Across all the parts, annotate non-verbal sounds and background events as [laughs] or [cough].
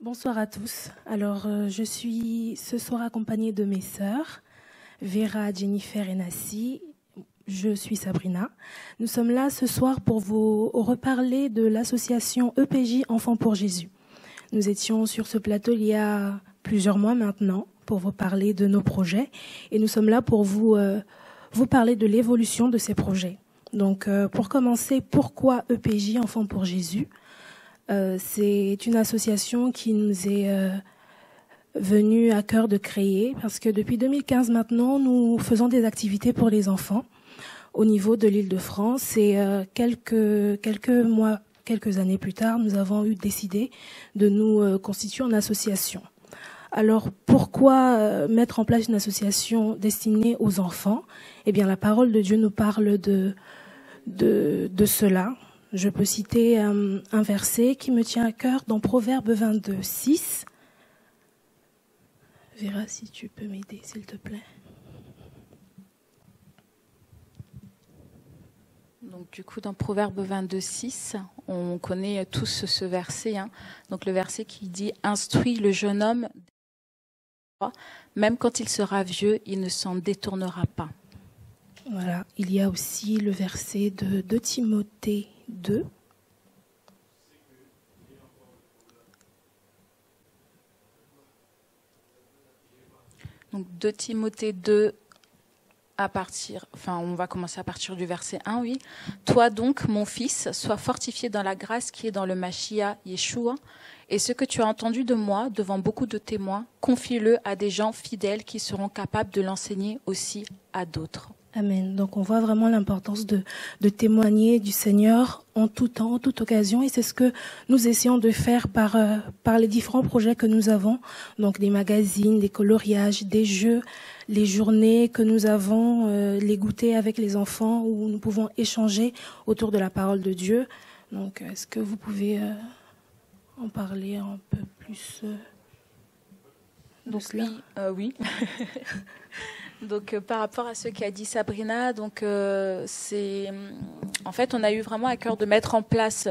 Bonsoir à tous. Alors, euh, je suis ce soir accompagnée de mes sœurs, Vera, Jennifer et Nassi. Je suis Sabrina. Nous sommes là ce soir pour vous reparler de l'association EPJ Enfants pour Jésus. Nous étions sur ce plateau il y a plusieurs mois maintenant pour vous parler de nos projets et nous sommes là pour vous, euh, vous parler de l'évolution de ces projets. Donc, euh, pour commencer, pourquoi EPJ Enfants pour Jésus? Euh, c'est une association qui nous est venue à cœur de créer parce que depuis 2015 maintenant, nous faisons des activités pour les enfants au niveau de l'île de France et quelques, quelques mois, quelques années plus tard, nous avons eu décidé de nous constituer en association. Alors pourquoi mettre en place une association destinée aux enfants? Eh bien la parole de Dieu nous parle de, cela je peux citer euh, un, verset qui me tient à cœur dans Proverbe 22, 6. Vera, si tu peux m'aider, s'il te plaît. Donc du coup, dans Proverbe 22, 6, on connaît tous ce verset. Hein. Donc le verset qui dit « Instruis le jeune homme, même quand il sera vieux, il ne s'en détournera pas. » Voilà, il y a aussi le verset de, de Timothée 2. Donc 2 Timothée 2 à partir, enfin on va commencer à partir du verset 1, oui. Toi donc, mon fils, sois fortifié dans la grâce qui est dans le Machia Yeshua, et ce que tu as entendu de moi devant beaucoup de témoins, confie-le à des gens fidèles qui seront capables de l'enseigner aussi à d'autres. Amen. Donc on voit vraiment l'importance de, de, témoigner du Seigneur en tout temps, en toute occasion, et c'est ce que nous essayons de faire par, euh, par les différents projets que nous avons, donc des magazines, des coloriages, des jeux, les journées que nous avons, euh, les goûter avec les enfants, où nous pouvons échanger autour de la parole de Dieu. Donc est-ce que vous pouvez euh, en parler un peu plus donc, oui, oui. [laughs] Donc euh, par rapport à ce qu'a dit Sabrina, donc euh, c'est en fait on a eu vraiment à cœur de mettre en place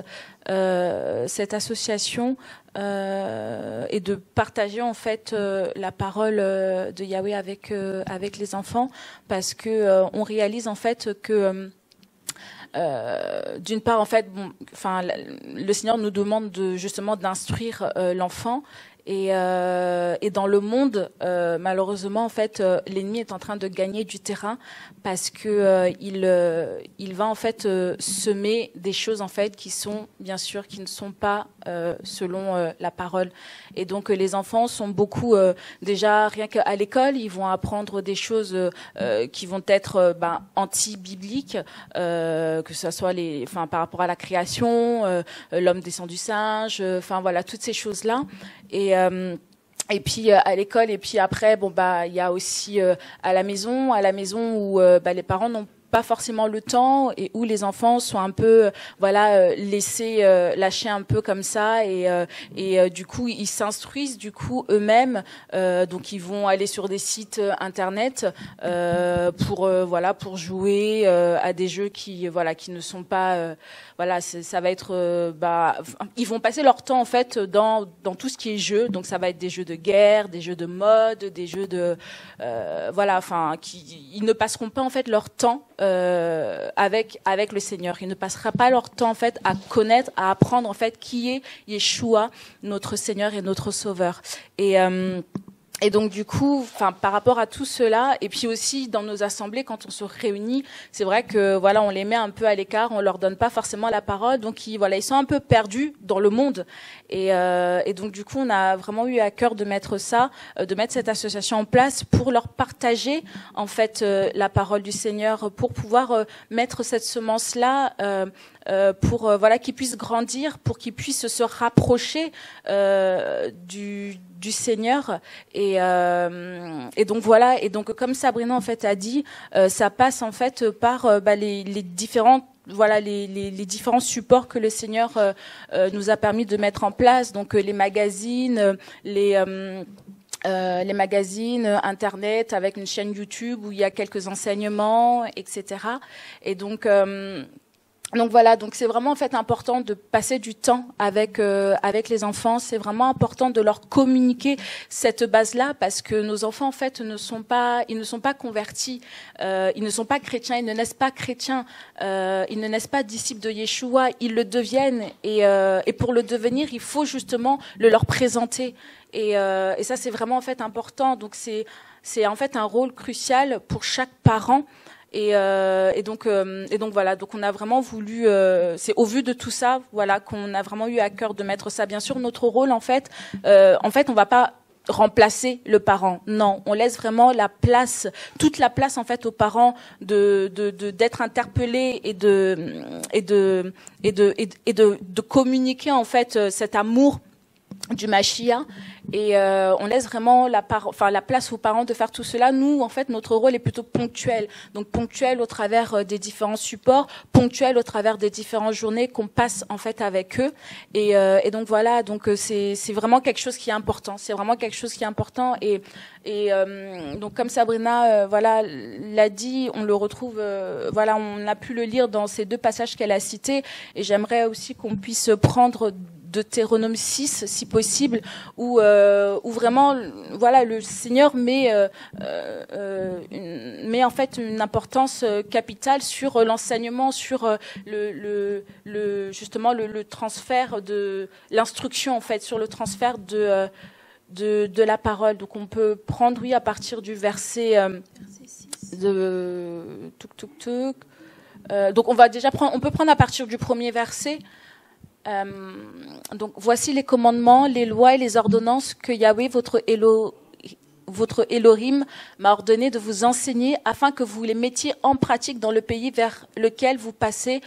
euh, cette association et de partager en fait la parole de Yahweh avec avec les enfants parce que on réalise en fait que d'une part, en fait, bon, enfin, le Seigneur nous demande de, justement d'instruire l'enfant et, euh, et, dans le monde, euh, malheureusement, en fait, euh, l'ennemi est en train de gagner du terrain parce que euh, il, euh, il va en fait semer des choses en fait qui sont bien sûr qui ne sont pas selon la parole. Et donc les enfants sont beaucoup déjà rien qu'à l'école, ils vont apprendre des choses qui vont être ben, anti-bibliques, que ce soit les, enfin par rapport à la création, l'homme descend du singe, enfin voilà toutes ces choses là. Et euh, et puis euh, à l'école et puis après bon bah il y a aussi euh, à la maison à la maison où bah, les parents n'ont pas forcément le temps et où les enfants sont un peu voilà laissés lâcher un peu comme ça et et du coup ils s'instruisent du coup eux-mêmes donc ils vont aller sur des sites internet pour voilà pour jouer à des jeux qui voilà qui ne sont pas voilà, ça va être, euh, bah, ils vont passer leur temps en fait dans dans tout ce qui est jeu. Donc ça va être des jeux de guerre, des jeux de mode, des jeux de, euh, voilà, enfin, qui, ils ne passeront pas en fait leur temps euh, avec avec le Seigneur. Ils ne passeront pas leur temps en fait à connaître, à apprendre en fait qui est Yeshua, notre Seigneur et notre Sauveur. Et et donc du coup, enfin par rapport à tout cela, et puis aussi dans nos assemblées quand on se réunit, c'est vrai que voilà, on les met un peu à l'écart, on leur donne pas forcément la parole, donc ils voilà, ils sont un peu perdus dans le monde. Et, euh, et donc du coup, on a vraiment eu à cœur de mettre ça, euh, de mettre cette association en place pour leur partager en fait euh, la parole du Seigneur, pour pouvoir euh, mettre cette semence là. Pour voilà qu'ils puissent grandir, pour qu'ils puissent se rapprocher du du Seigneur. Et, euh, et, donc voilà. Et donc comme Sabrina en fait a dit, euh, ça passe en fait par euh, bah, les, les différentes voilà les, les, les, différents supports que le Seigneur euh, nous a permis de mettre en place, donc les magazines, les euh, les magazines, Internet, avec une chaîne YouTube où il y a quelques enseignements, etc. Et donc, euh, donc voilà, donc c'est vraiment en fait important de passer du temps avec euh, avec les enfants. C'est vraiment important de leur communiquer cette base-là parce que nos enfants en fait ne sont pas, ils ne sont pas convertis, euh, ils ne sont pas chrétiens, ils ne naissent pas chrétiens, euh, ils ne naissent pas disciples de Yeshua, ils le deviennent et, et pour le devenir, il faut justement le leur présenter. Et, et ça c'est vraiment en fait important. Donc c'est c'est en fait un rôle crucial pour chaque parent euh, et, donc, euh, et donc voilà, donc on a vraiment voulu, euh, c'est au vu de tout ça, voilà, qu'on a vraiment eu à cœur de mettre ça. Bien sûr, notre rôle, en fait, en fait, on va pas remplacer le parent. Non, on laisse vraiment la place, toute la place en fait aux parents de d'être interpellés et de et de et de et de communiquer en fait cet amour du machia et euh, on laisse vraiment la, enfin, la place aux parents de faire tout cela. Nous, en fait, notre rôle est plutôt ponctuel. Donc ponctuel au travers euh, des différents supports, ponctuel au travers des différentes journées qu'on passe en fait avec eux. Et, euh, et donc voilà, donc c'est vraiment quelque chose qui est important. C'est vraiment quelque chose qui est important. Et, et donc comme Sabrina, voilà, l'a dit, on le retrouve. voilà, on a pu le lire dans ces deux passages qu'elle a cités. Et j'aimerais aussi qu'on puisse prendre Deutéronome 6, si possible, où, euh, où vraiment, voilà, le Seigneur met, euh, euh, en fait une importance capitale sur l'enseignement, sur le, justement le, transfert de l'instruction, en fait, sur le transfert de, de, de, la parole. Donc on peut prendre, oui, à partir du verset, de tuk tuk tuk. donc on va déjà prendre, on peut prendre à partir du premier verset. Euh, donc voici les commandements, les lois et les ordonnances que Yahweh, votre, votre Elohim, m'a ordonné de vous enseigner afin que vous les mettiez en pratique dans le pays vers lequel vous passez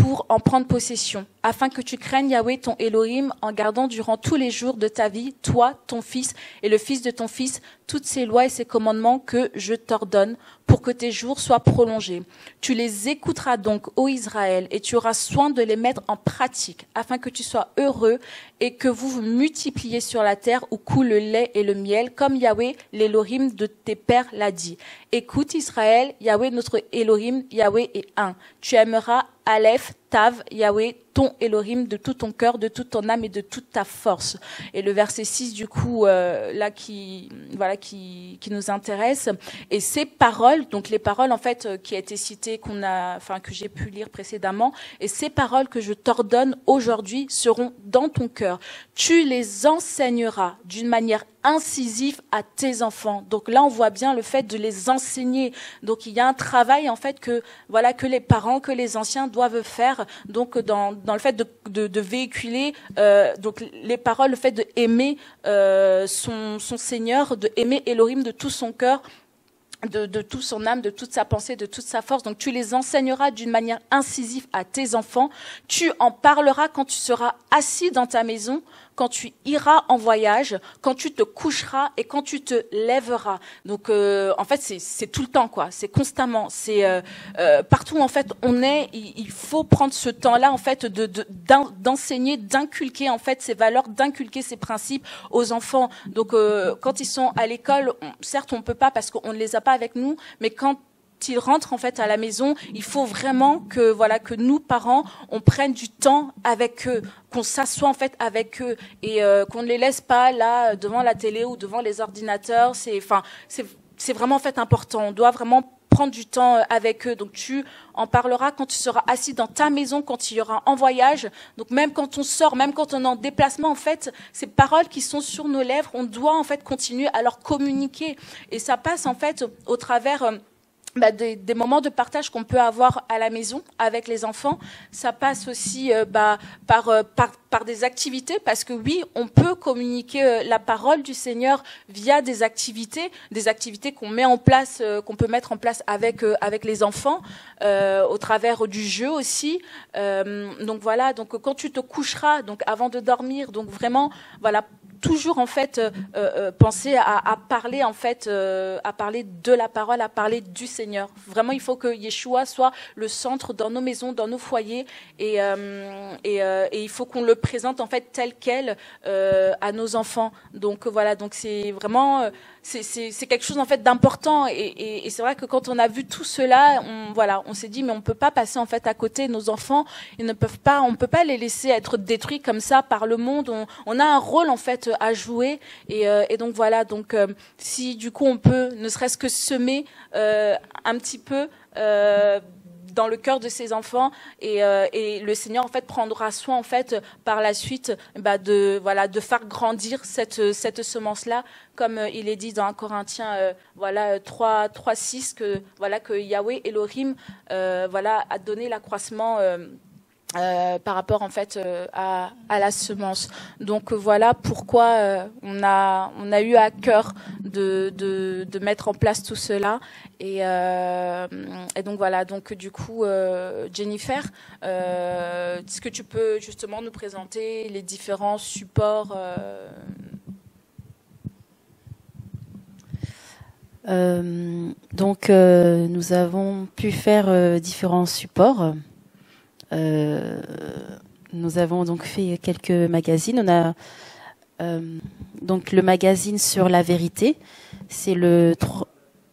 pour en prendre possession, afin que tu craignes Yahweh ton Elohim en gardant durant tous les jours de ta vie, toi, ton fils et le fils de ton fils, toutes ces lois et ces commandements que je t'ordonne pour que tes jours soient prolongés. Tu les écouteras donc, ô Israël, et tu auras soin de les mettre en pratique, afin que tu sois heureux et que vous vous multipliez sur la terre où coule le lait et le miel, comme Yahweh, l'Elohim de tes pères, l'a dit. Écoute Israël, Yahweh notre Elohim, Yahweh est un. Tu aimeras Aleph, Yahweh, ton Elohim, de tout ton cœur, de toute ton âme et de toute ta force. Et le verset 6, du coup, euh, là, qui, voilà, qui, qui nous intéresse. Et ces paroles, donc les paroles, en fait, euh, qui a été citées, qu'on a, enfin, que j'ai pu lire précédemment, et ces paroles que je t'ordonne aujourd'hui seront dans ton cœur. Tu les enseigneras d'une manière incisive à tes enfants. Donc là, on voit bien le fait de les enseigner. Donc il y a un travail en fait que voilà que les parents, que les anciens doivent faire. Donc dans, dans le fait de, de, de véhiculer euh, donc les paroles, le fait de aimer euh, son, son Seigneur, de aimer Elohim de tout son cœur, de, de, tout son âme, de toute sa pensée, de toute sa force. Donc tu les enseigneras d'une manière incisive à tes enfants. Tu en parleras quand tu seras assis dans ta maison, quand tu iras en voyage, quand tu te coucheras et quand tu te lèveras. Donc euh, en fait c'est tout le temps quoi, c'est constamment, c'est euh, euh, partout en fait on est, il, faut prendre ce temps-là en fait de d'enseigner, d'inculquer en fait ces valeurs, d'inculquer ces principes aux enfants. Donc quand ils sont à l'école, certes on peut pas parce qu'on ne les a pas avec nous, mais quand ils rentrent en fait à la maison, il faut vraiment que voilà que nous parents on prenne du temps avec eux, qu'on s'assoie en fait avec eux et euh, qu'on ne les laisse pas là devant la télé ou devant les ordinateurs. C'est enfin c'est vraiment en fait important. On doit vraiment prendre du temps euh, avec eux. Donc tu en parleras quand tu seras assis dans ta maison, quand il y aura en voyage. Donc même quand on sort, même quand on est en déplacement, en fait, ces paroles qui sont sur nos lèvres, on doit en fait continuer à leur communiquer. Et ça passe en fait au travers euh, bah, des, des, moments de partage qu'on peut avoir à la maison avec les enfants. Ça passe aussi euh, bah, par, euh, par, par, des activités, parce que oui, on peut communiquer euh, la parole du Seigneur via des activités, des activités qu'on met en place, qu'on peut mettre en place avec avec les enfants, au travers du jeu aussi. donc voilà. Donc quand tu te coucheras, donc avant de dormir, donc vraiment, voilà toujours en fait penser à, parler en fait, à parler de la parole, à parler du Seigneur. Vraiment, il faut que Yeshua soit le centre dans nos maisons, dans nos foyers, et, et, et il faut qu'on le présente en fait tel quel à nos enfants. Donc voilà, donc c'est vraiment c'est quelque chose en fait d'important et, c'est vrai que quand on a vu tout cela, on, voilà, on s'est dit mais on peut pas passer en fait à côté. Nos enfants, ils ne peuvent pas, on peut pas les laisser être détruits comme ça par le monde. On, a un rôle en fait à jouer et, euh, donc voilà. Donc euh, si du coup on peut, ne serait-ce que semer euh, un petit peu dans le cœur de ses enfants et, euh, et, le Seigneur en fait prendra soin en fait par la suite bah, de voilà de faire grandir cette cette semence là comme euh, il est dit dans 1 Corinthiens euh, voilà 3 3 6 que voilà que Yahweh Elohim voilà a donné l'accroissement euh, par rapport en fait euh, à, la semence. Donc voilà pourquoi euh, on a eu à cœur de mettre en place tout cela. Et, et donc voilà. Donc du coup Jennifer est-ce que tu peux justement nous présenter les différents supports donc nous avons pu faire différents supports euh, nous avons donc fait quelques magazines. On a euh, donc le magazine sur la vérité. C'est le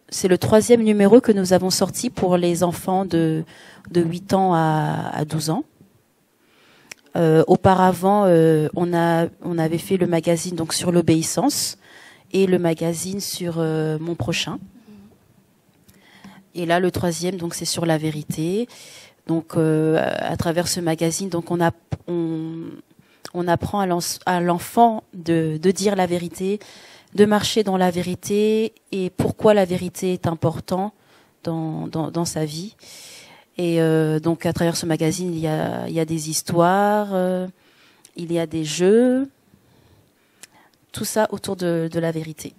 c'est le troisième numéro que nous avons sorti pour les enfants de, de 8 ans à, à 12 ans. Euh, auparavant, euh, on, a, on avait fait le magazine donc sur l'obéissance et le magazine sur euh, mon prochain. Et là, le troisième, donc c'est sur la vérité. Donc, euh, à travers ce magazine, donc on, a, on, apprend à l'enfant de, dire la vérité, de marcher dans la vérité et pourquoi la vérité est importante dans, dans, sa vie. Et euh, donc, à travers ce magazine, il y a, il y a des histoires, euh, il y a des jeux, tout ça autour de, de la vérité.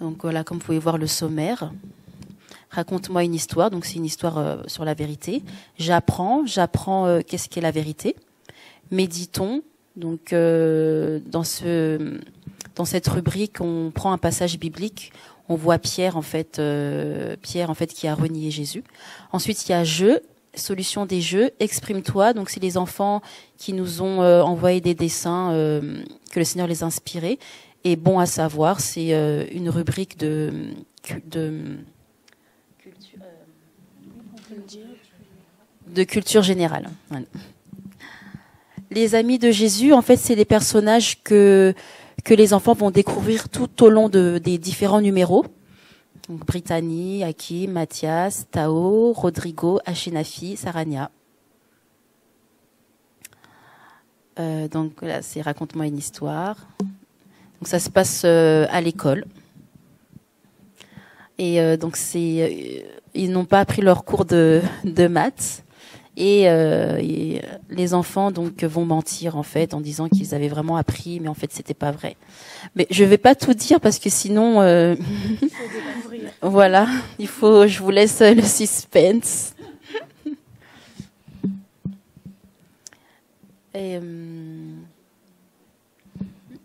Donc voilà, comme vous pouvez voir le sommaire raconte-moi une histoire. Donc c'est une histoire euh, sur la vérité. J'apprends, j'apprends euh, qu'est-ce qu'est la vérité. Méditons. Donc euh, dans ce dans cette rubrique, on prend un passage biblique. On voit Pierre en fait, Pierre en fait qui a renié Jésus. Ensuite il y a jeu, solution des jeux, exprime-toi. Donc c'est les enfants qui nous ont envoyé des dessins que le Seigneur les a inspirés. Et bon à savoir, c'est une rubrique de de culture générale. Les amis de Jésus, en fait, c'est des personnages que les enfants vont découvrir tout au long de, des différents numéros. Donc, Brittany, Hakim, Mathias, Tao, Rodrigo, Ashenafi, Sarania. Euh, donc là, c'est raconte-moi une histoire. Donc ça se passe euh, à l'école. Et euh, donc c'est, ils n'ont pas appris leur cours de, maths. Euh, et, les enfants donc vont mentir en fait en disant qu'ils avaient vraiment appris, mais en fait c'était pas vrai. Mais je vais pas tout dire parce que sinon, euh, [laughs] voilà, il faut, je vous laisse le suspense. Et, euh,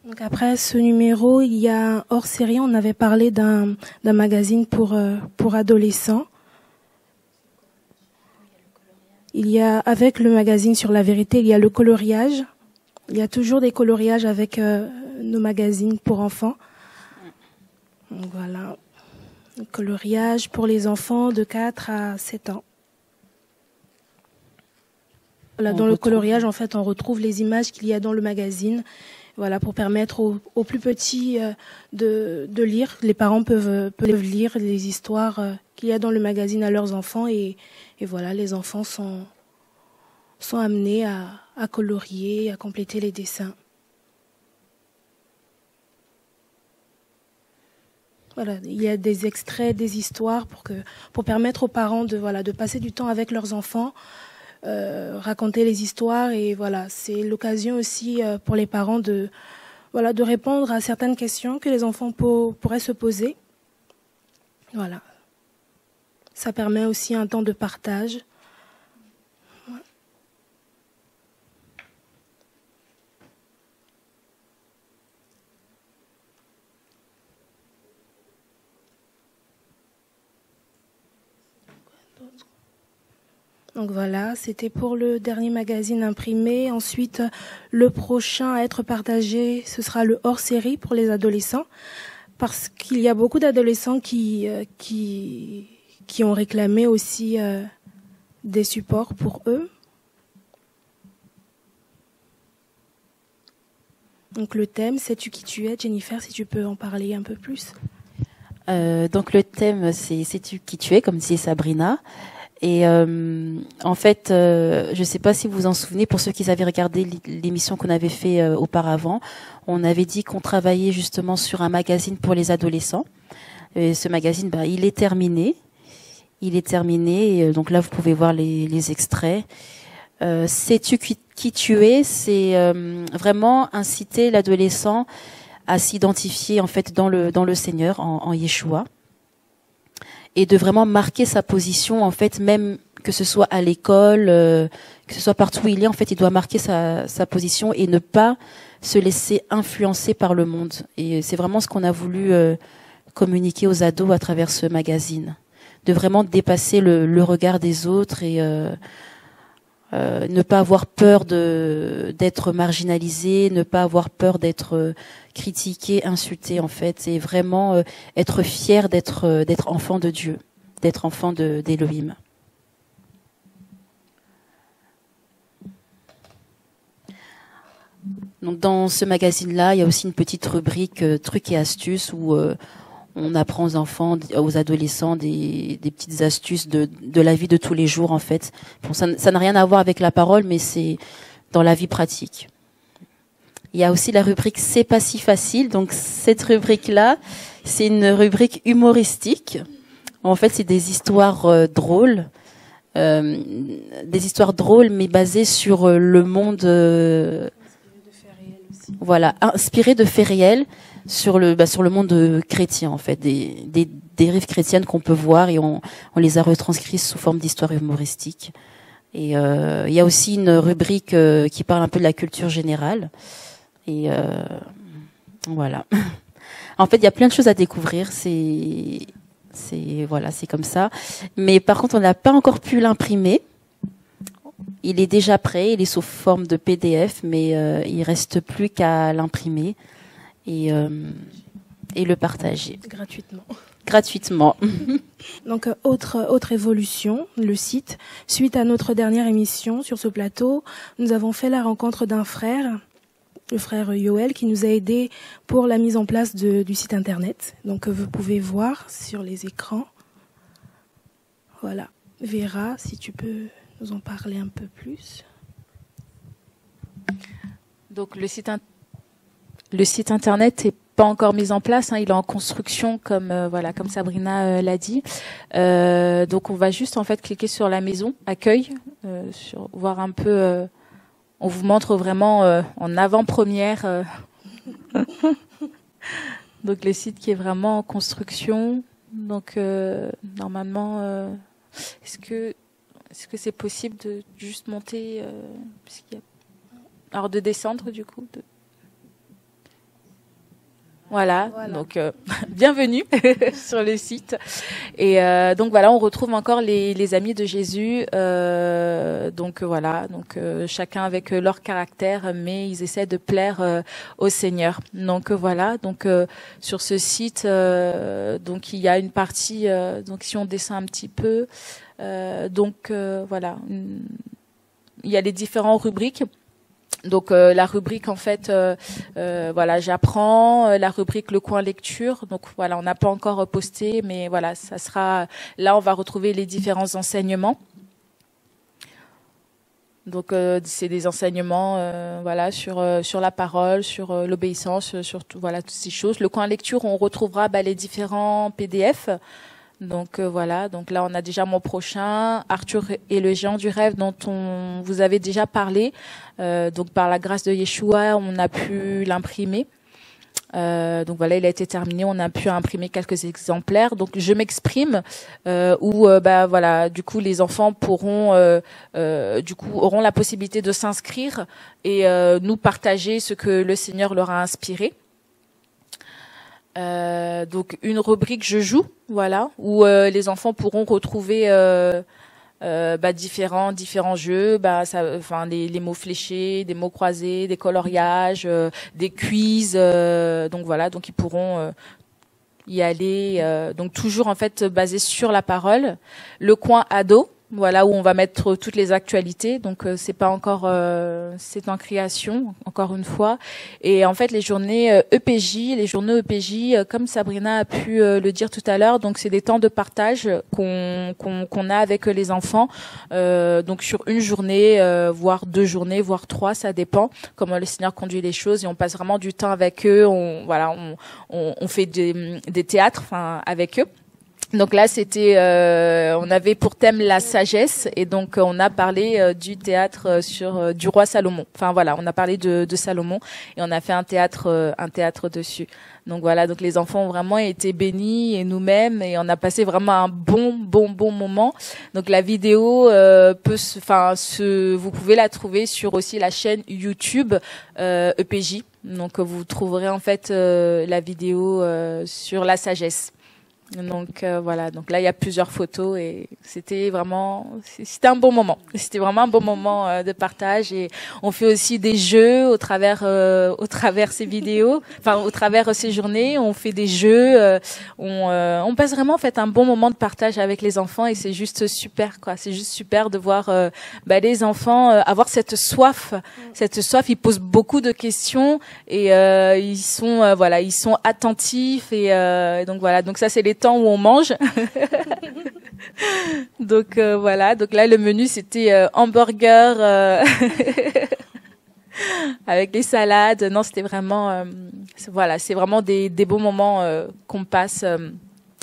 donc après ce numéro, il y a hors série, on avait parlé d'un magazine pour pour adolescents il y a, avec le magazine sur la vérité, il y a le coloriage. Il y a toujours des coloriages avec euh, nos magazines pour enfants. voilà. Le coloriage pour les enfants de 4 à 7 ans. dans le coloriage, en fait, on retrouve les images qu'il y a dans le magazine. Voilà, pour permettre aux, plus petits euh, de, lire. Les parents peuvent, peuvent lire les histoires euh, qu'il y a dans le magazine à leurs enfants et, et voilà, les enfants sont, sont amenés à, à colorier, à compléter les dessins. Voilà, il y a des extraits, des histoires pour que pour permettre aux parents de voilà de passer du temps avec leurs enfants, euh, raconter les histoires et voilà c'est l'occasion aussi euh, pour les parents de répondre à certaines questions que les enfants pourraient se poser. Voilà, ça permet aussi un temps de partage. Donc voilà, c'était pour le dernier magazine imprimé. Ensuite, le prochain à être partagé, ce sera le hors-série pour les adolescents, parce qu'il y a beaucoup d'adolescents qui, euh, ont réclamé aussi euh, des supports pour eux. Donc le thème, sais-tu qui tu es, Jennifer, si tu peux en parler un peu plus? Euh, donc le thème, c'est sais-tu qui tu es, comme disait Sabrina. Et euh, en fait, euh, je ne sais pas si vous vous en souvenez, pour ceux qui avaient regardé l'émission qu'on avait fait euh, auparavant, on avait dit qu'on travaillait justement sur un magazine pour les adolescents. Et ce magazine, bah, il est terminé. Il est terminé. Donc là, vous pouvez voir les, extraits. Sais-tu qui, tu es? C'est vraiment inciter l'adolescent à s'identifier en fait dans le dans le Seigneur, en, en Yeshua et de vraiment marquer sa position en fait même que ce soit à l'école euh, que ce soit partout où il est en fait il doit marquer sa, sa position et ne pas se laisser influencer par le monde. Et c'est vraiment ce qu'on a voulu euh, communiquer aux ados à travers ce magazine. De vraiment dépasser le, le regard des autres et euh, euh ne pas avoir peur de d'être marginalisé, ne pas avoir peur d'être euh, critiquer, insulter en fait, et vraiment euh, être fier d'être enfant de Dieu, d'être enfant d'Elohim. Donc dans ce magazine-là, il y a aussi une petite rubrique trucs et astuces où on apprend aux enfants, aux adolescents des, des petites astuces de, de, la vie de tous les jours en fait. Bon, ça n'a rien à voir avec la parole, mais c'est dans la vie pratique. Il y a aussi la rubrique C'est pas si facile. Donc cette rubrique-là, c'est une rubrique humoristique. En fait, c'est des histoires euh, drôles, euh, des histoires drôles, mais basées sur euh, le monde. Euh, voilà, inspiré de faits réels sur le bah, sur le monde chrétien en fait, des, des dérives chrétiennes qu'on peut voir et on, on les a retranscrites sous forme d'histoires humoristiques. Et euh, il y a aussi une rubrique euh, qui parle un peu de la culture générale. Et euh, voilà. [laughs] En fait, il y a plein de choses à découvrir. C'est, c'est voilà, c'est comme ça. Mais par contre, on n'a pas encore pu l'imprimer. Il est déjà prêt. Il est sous forme de PDF, mais euh, il reste plus qu'à l'imprimer et euh, et le partager gratuitement. Gratuitement. [laughs] [laughs] Donc autre autre évolution, le site. Suite à notre dernière émission sur ce plateau, nous avons fait la rencontre d'un frère le frère Yoel qui nous a aidé pour la mise en place de, du site internet. Donc vous pouvez voir sur les écrans. Voilà. Vera, si tu peux nous en parler un peu plus. Donc le site, le site internet est pas encore mis en place, hein, il est en construction comme euh, voilà comme Sabrina euh, l'a dit. Euh, donc on va juste en fait cliquer sur la maison accueil, voir un peu on vous montre vraiment en avant-première [laughs] donc le site qui est vraiment en construction. Donc normalement, est-ce que est-ce que c'est possible de juste monter, a... alors de descendre du coup de... Voilà, voilà, donc euh, [laughs] bienvenue [laughs] sur le site. Et euh, donc voilà, on retrouve encore les, les amis de Jésus. Euh, donc voilà, donc euh, chacun avec leur caractère, mais ils essaient de plaire au Seigneur. Donc voilà, donc sur ce site, donc il y a une partie. donc si on descend un petit peu, donc voilà, il y a les différentes rubriques. Donc euh, la rubrique en fait, euh, euh, voilà, j'apprends. La rubrique le coin lecture. Donc voilà, on n'a pas encore posté, mais voilà, ça sera là. On va retrouver les différents enseignements. Donc c'est des enseignements, voilà, sur sur la parole, sur l'obéissance, sur voilà toutes ces choses. Le coin lecture, on retrouvera bah, les différents PDF. Donc euh, voilà, donc là on a déjà mon prochain, Arthur et le géant du rêve dont on vous avait déjà parlé. Euh, donc par la grâce de Yeshua, on a pu l'imprimer. Euh, donc voilà, il a été terminé. On a pu imprimer quelques exemplaires. Donc je m'exprime euh, où bah voilà, du coup les enfants pourront du coup auront la possibilité de s'inscrire et nous partager ce que le Seigneur leur a inspiré. Euh, donc une rubrique je joue, voilà, où euh, les enfants pourront retrouver euh, euh, bah, différents différents jeux, bah, ça, enfin les, les mots fléchés, des mots croisés, des coloriages, des quiz, donc voilà, donc ils pourront y aller. donc toujours en fait basé sur la parole. Le coin ado, voilà où on va mettre toutes les actualités. Donc euh, c'est pas encore, euh, c'est en création encore une fois. Et en fait les journées euh, EPJ, les journées EPJ, euh, comme Sabrina a pu le dire tout à l'heure, donc c'est des temps de partage qu'on qu'on a avec les enfants. Donc sur une journée, voire deux journées, voire trois, ça dépend comment le Seigneur conduit les choses. Et on passe vraiment du temps avec eux. On voilà, on, on fait des des théâtres, enfin avec eux. Donc là, c'était, euh, on avait pour thème la sagesse, et donc euh, on a parlé euh, du théâtre euh, sur du roi Salomon. Enfin voilà, on a parlé de, Salomon et on a fait un théâtre, un théâtre dessus. Donc voilà, donc les enfants ont vraiment été bénis et nous-mêmes, et on a passé vraiment un bon, bon, bon moment. Donc la vidéo peut, enfin, se, vous pouvez la trouver sur aussi la chaîne YouTube EPJ. Donc vous trouverez en fait la vidéo sur la sagesse. Donc euh, voilà, donc là il y a plusieurs photos et c'était vraiment c'était un bon moment. C'était vraiment un bon moment euh, de partage et on fait aussi des jeux au travers euh, au travers ces vidéos, enfin au travers ces journées, on fait des jeux, euh, on euh, on passe vraiment en fait un bon moment de partage avec les enfants et c'est juste super quoi. C'est juste super de voir euh, bah, les enfants euh, avoir cette soif, cette soif, ils posent beaucoup de questions et euh, ils sont euh, voilà, ils sont attentifs euh, et donc voilà, donc ça c'est les temps où on mange. [laughs] donc euh, voilà, donc là le menu c'était euh, hamburger euh, [laughs] avec les salades. Non, c'était vraiment voilà, c'est vraiment des des beaux moments qu'on passe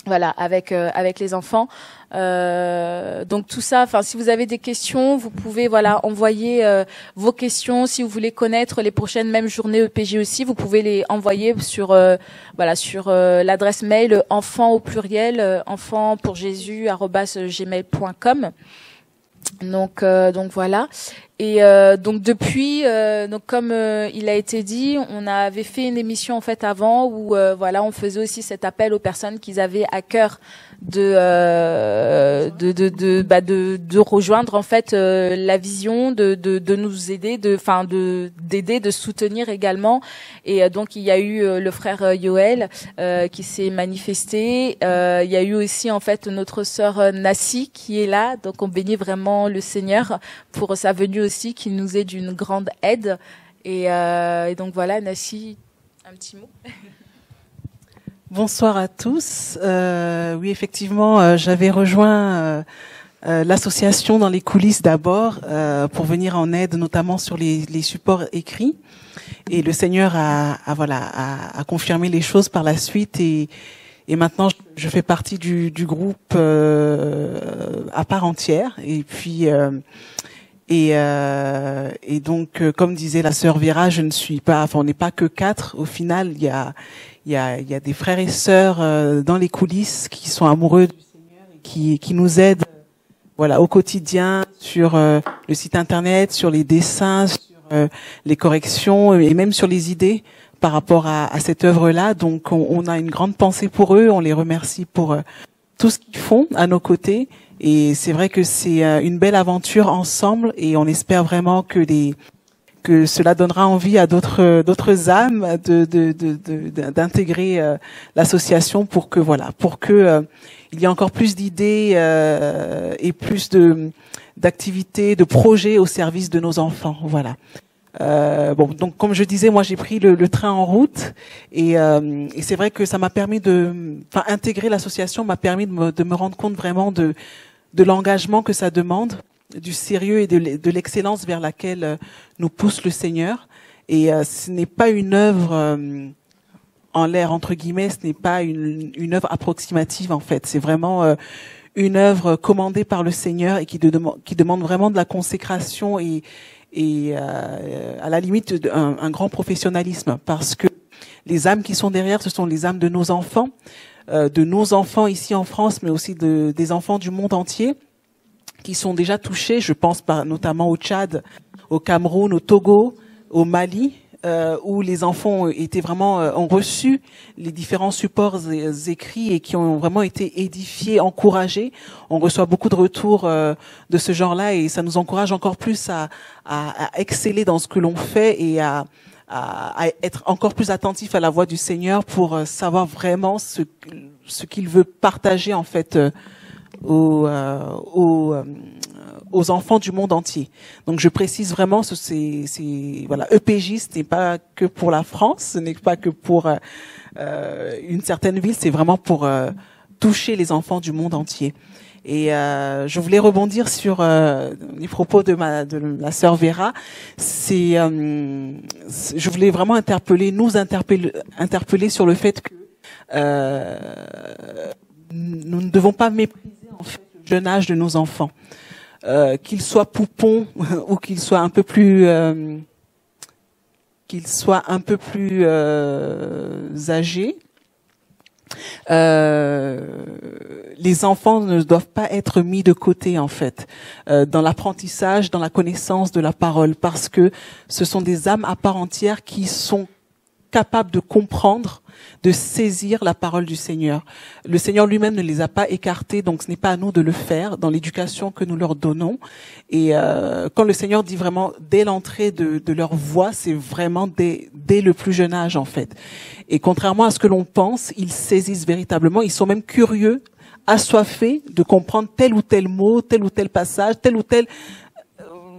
voilà avec euh, avec les enfants. Euh, donc tout ça, enfin si vous avez des questions, vous pouvez voilà envoyer euh, vos questions. Si vous voulez connaître les prochaines mêmes journées EPG aussi, vous pouvez les envoyer sur euh, voilà sur euh, l'adresse mail enfant au pluriel euh, enfant pour Jésus gmail.com. Donc donc voilà. Et euh, donc depuis, euh, donc comme euh, il a été dit, on avait fait une émission en fait avant où euh, voilà, on faisait aussi cet appel aux personnes qui avaient à cœur de euh, de de de, bah, de de rejoindre en fait euh, la vision, de, de de nous aider, de enfin de d'aider, de soutenir également. Et donc il y a eu le frère Yoel qui s'est manifesté. Il y a eu aussi en fait notre sœur Nassi qui est là. Donc on bénit vraiment le Seigneur pour sa venue aussi, qui nous est d'une grande aide. Et, euh, donc voilà, Nassi, un petit mot. [laughs] Bonsoir à tous. Euh, oui, effectivement, euh, j'avais rejoint l'association dans les coulisses d'abord pour venir en aide, notamment sur les, supports écrits. Et le Seigneur a, voilà a, confirmé les choses par la suite et, et maintenant je, fais partie du, groupe à part entière. Et puis et, euh, et donc, euh, comme disait la sœur Vera, je ne suis pas, enfin, on n'est pas que quatre. Au final, il y a, il y a, il y a des frères et sœurs euh, dans les coulisses qui sont amoureux du Seigneur et qui, qui nous aident, voilà, au quotidien sur euh, le site internet, sur les dessins, sur euh, les corrections et même sur les idées par rapport à, à cette œuvre-là. Donc, on, a une grande pensée pour eux. On les remercie pour euh, tout ce qu'ils font à nos côtés. Et c'est vrai que c'est euh, une belle aventure ensemble et on espère vraiment que les que cela donnera envie à d'autres d'autres âmes de de- de- de- d'intégrer euh, l'association pour que voilà pour que euh, il y ait encore plus d'idées euh, et plus de d'activités de projets au service de nos enfants voilà. Euh, bon, donc comme je disais, moi j'ai pris le, le train en route et, et c'est vrai que ça m'a permis de, enfin intégrer l'association m'a permis de me, de me rendre compte vraiment de de l'engagement que ça demande, du sérieux et de l'e- de l'excellence vers laquelle euh, nous pousse le Seigneur. Et euh, ce n'est pas une œuvre euh, en l'air entre guillemets, ce n'est pas une, œuvre approximative en fait. C'est vraiment une œuvre commandée par le Seigneur et qui, de- qui demande vraiment de la consécration et, à la limite un, grand professionnalisme parce que les âmes qui sont derrière, ce sont les âmes de nos enfants, de nos enfants ici en France, mais aussi de, des enfants du monde entier qui sont déjà touchés. Je pense par, notamment au Tchad, au Cameroun, au Togo, au Mali, euh, où les enfants étaient vraiment euh, ont reçu les différents supports écrits et qui ont vraiment été édifiés, encouragés. On reçoit beaucoup de retours euh, de ce genre-là et ça nous encourage encore plus à, à, à exceller dans ce que l'on fait et à, à, à être encore plus attentif à la voix du Seigneur pour euh, savoir vraiment ce, ce qu'il veut partager en fait euh, aux, euh, aux, aux enfants du monde entier. Donc je précise vraiment, ce c'est c'est- voilà, EPJ, ce n'est pas que pour la France, ce n'est pas que pour euh, une certaine ville, c'est vraiment pour euh, toucher les enfants du monde entier. Et euh, je voulais rebondir sur euh, les propos de ma de la sœur Vera. C'est, euh, je voulais vraiment interpeller, nous interpeller, interpeller sur le fait que euh, nous ne devons pas mépriser en fait le jeune âge de nos enfants, euh, qu'ils soient poupons [laughs] ou qu'ils soient un peu plus euh, qu'ils soient un peu plus âgés. Euh, les enfants ne doivent pas être mis de côté en fait euh, dans l'apprentissage, dans la connaissance de la parole, parce que ce sont des âmes à part entière qui sont capables de comprendre, de saisir la parole du Seigneur. Le Seigneur lui-même ne les a pas écartés, donc ce n'est pas à nous de le faire dans l'éducation que nous leur donnons. Et euh, quand le Seigneur dit vraiment dès l'entrée de, de leur voix, c'est vraiment dès, dès le plus jeune âge en fait. Et contrairement à ce que l'on pense, ils saisissent véritablement, ils sont même curieux, assoiffés de comprendre tel ou tel mot, tel ou tel passage, tel ou tel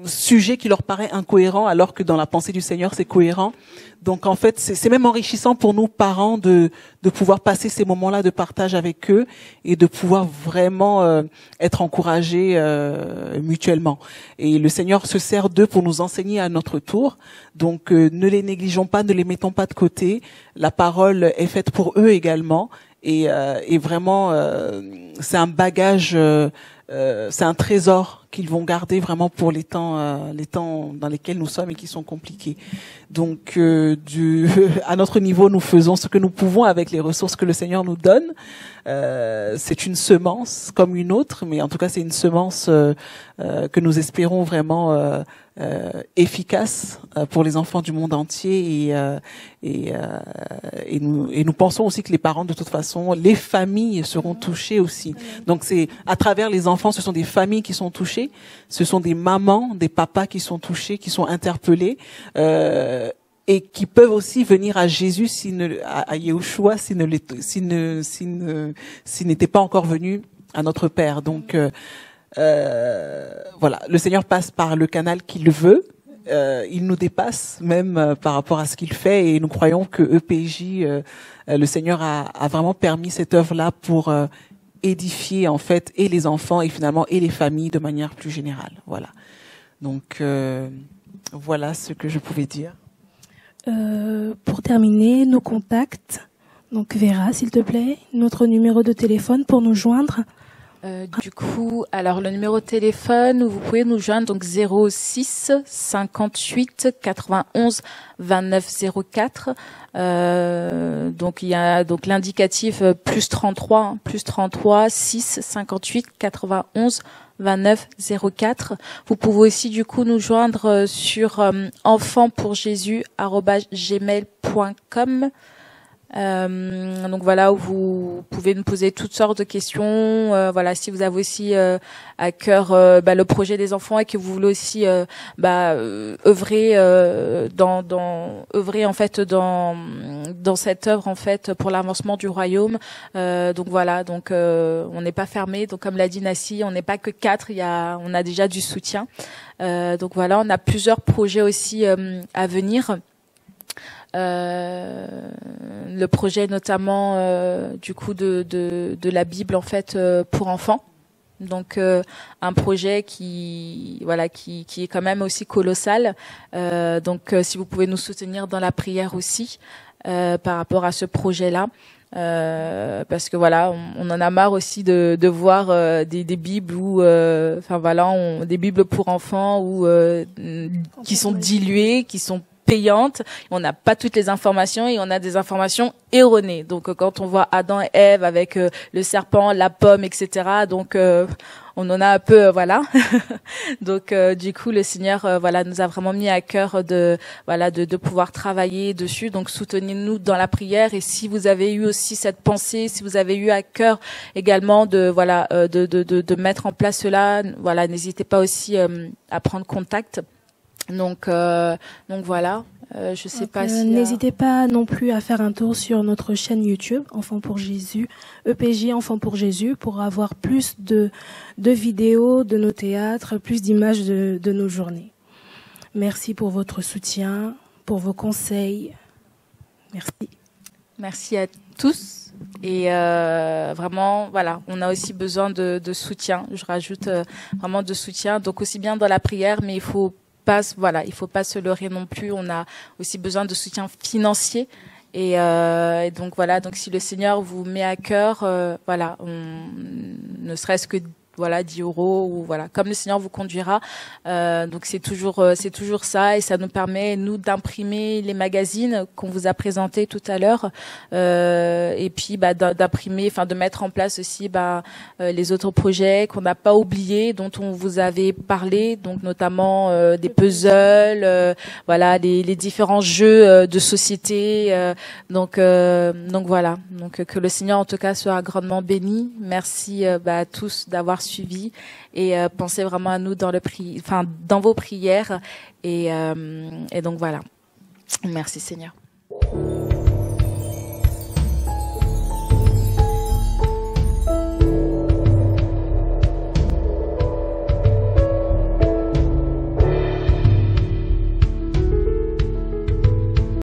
sujet qui leur paraît incohérent alors que dans la pensée du Seigneur c'est cohérent. Donc en fait c'est même enrichissant pour nous parents de de pouvoir passer ces moments-là de partage avec eux et de pouvoir vraiment euh, être encouragés euh, mutuellement. Et le Seigneur se sert d'eux pour nous enseigner à notre tour. Donc euh, ne les négligeons pas, ne les mettons pas de côté. La parole est faite pour eux également et, euh, et vraiment euh, c'est un bagage, euh, c'est un trésor qu'ils vont garder vraiment pour les temps, euh, les temps dans lesquels nous sommes et qui sont compliqués. Donc, euh, [laughs] à notre niveau, nous faisons ce que nous pouvons avec les ressources que le Seigneur nous donne. C'est une semence comme une autre, mais en tout cas, c'est une semence que nous espérons vraiment efficace pour les enfants du monde entier. Et, nous, et nous pensons aussi que les parents, de toute façon, les familles seront touchées aussi. Donc, c'est à travers les enfants, ce sont des familles qui sont touchées, ce sont des mamans, des papas qui sont touchés, qui sont interpellés. Euh, et qui peuvent aussi venir à Jésus à, à Yahushua s'il ne, ne, pas encore venu à notre Père. Donc, euh, euh, voilà, le Seigneur passe par le canal qu'il veut. Euh, il nous dépasse même euh, par rapport à ce qu'il fait et nous croyons que EPJ, euh, le Seigneur a, a vraiment permis cette œuvre-là pour édifier en fait et les enfants et finalement et les familles de manière plus générale. Voilà. Donc euh, voilà ce que je pouvais dire. Euh, pour terminer, nos contacts. Donc Vera, s'il te plaît, notre numéro de téléphone pour nous joindre. Euh, du coup, alors le numéro de téléphone, vous pouvez nous joindre donc 06 58 91 29 04. Euh, donc il y a donc l'indicatif euh, plus 33 hein, plus 33 6 58 91 29 04. Vous pouvez aussi du coup nous joindre euh, sur euh, enfantpourjésus@gmail.com. Euh, donc voilà où vous pouvez nous poser toutes sortes de questions. Euh, voilà si vous avez aussi euh, à cœur euh, bah, le projet des enfants et que vous voulez aussi euh, bah, euh, œuvrer dans, dans œuvrer en fait dans dans cette œuvre en fait pour l'avancement du royaume. Donc voilà donc on n'est pas fermé. Donc comme l'a dit Nassi, on n'est pas que quatre. Il y a on a déjà du soutien. Donc voilà on a plusieurs projets aussi à venir. Euh, le projet notamment euh, du coup de, de, de la Bible en fait euh, pour enfants. Donc euh, un projet qui voilà qui, qui est quand même aussi colossal. Euh, donc euh, si vous pouvez nous soutenir dans la prière aussi euh, par rapport à ce projet-là. Euh, parce que voilà, on, on en a marre aussi de, de voir euh, des, des bibles ou, enfin voilà, on, des bibles pour enfants ou qui sont diluées, qui sont payantes. On n'a pas toutes les informations et on a des informations erronées. Donc quand on voit Adam et Ève avec le serpent, la pomme, etc. Donc on en a un peu, voilà. [laughs] Donc du coup, le Seigneur, voilà, nous a vraiment mis à cœur de, voilà, de, de pouvoir travailler dessus. Donc soutenez-nous dans la prière et si vous avez eu aussi cette pensée, si vous avez eu à cœur également de, voilà, de, de, de, de mettre en place cela, voilà, n'hésitez pas aussi à prendre contact. Donc, euh, donc voilà. Euh, je sais pas si. N'hésitez pas non plus à faire un tour sur notre chaîne YouTube Enfants pour Jésus, EPJ Enfants pour Jésus, pour avoir plus de, de vidéos de nos théâtres, plus d'images de, de nos journées. Merci pour votre soutien, pour vos conseils. Merci. Merci à tous. Et euh, vraiment, voilà, on a aussi besoin de, de soutien. Je rajoute euh, vraiment de soutien. Donc aussi bien dans la prière, mais il faut pas, voilà, il faut pas se leurrer non plus. On a aussi besoin de soutien financier. Et, euh, et donc voilà, donc si le Seigneur vous met à cœur, euh, voilà, on, ne serait-ce que voilà 10 euros ou voilà comme le Seigneur vous conduira. Euh, donc c'est toujours euh, c'est toujours ça et ça nous permet nous d'imprimer les magazines qu'on vous a présentés tout à l'heure euh, et puis bah, d'imprimer enfin de mettre en place aussi bah, euh, les autres projets qu'on n'a pas oubliés dont on vous avait parlé donc notamment euh, des puzzles voilà les, les, différents jeux de société donc donc voilà. Donc que le Seigneur en tout cas soit grandement béni. Merci bah, à tous d'avoir suivi et euh, pensez vraiment à nous dans le pri enfin dans vos prières et, euh, et donc voilà. Merci Seigneur.